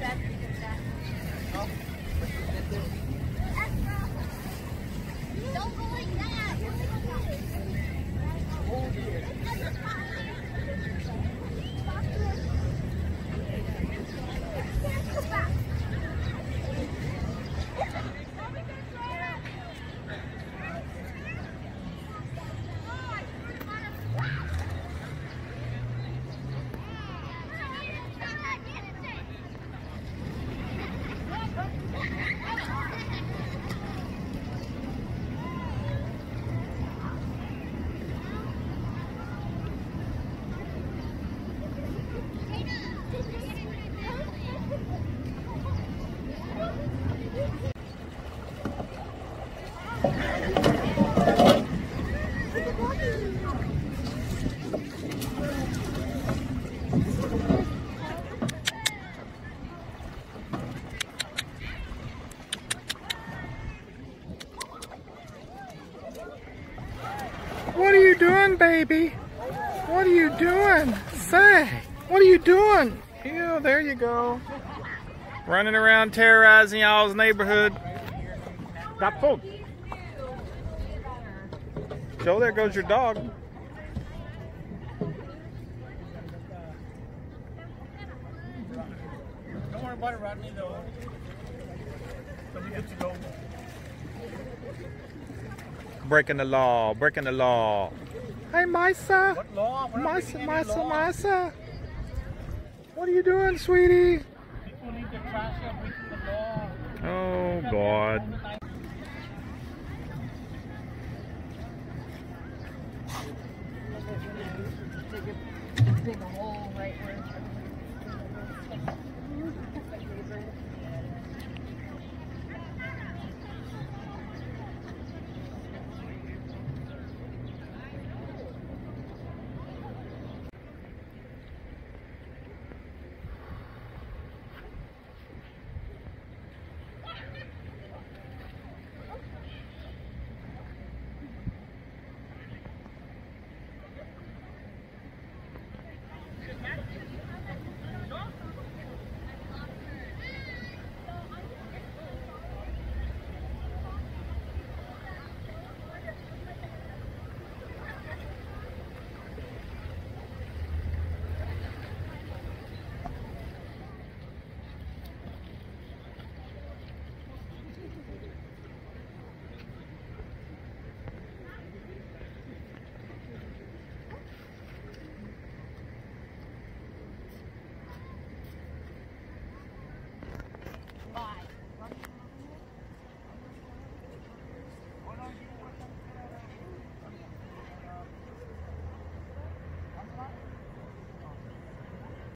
Thank you. Baby. What are you doing? Say, what are you doing? Ew, there you go. Running around terrorizing y'all's neighborhood. Stop food. Joe, there goes your dog. Don't worry about it, Rodney, though. But you get to go. Breaking the law, breaking the law. Hey, Misa. What law? Misa, Misa. Misa. What are you doing, sweetie? People need to trash up the law. Oh, God. Dig a hole right where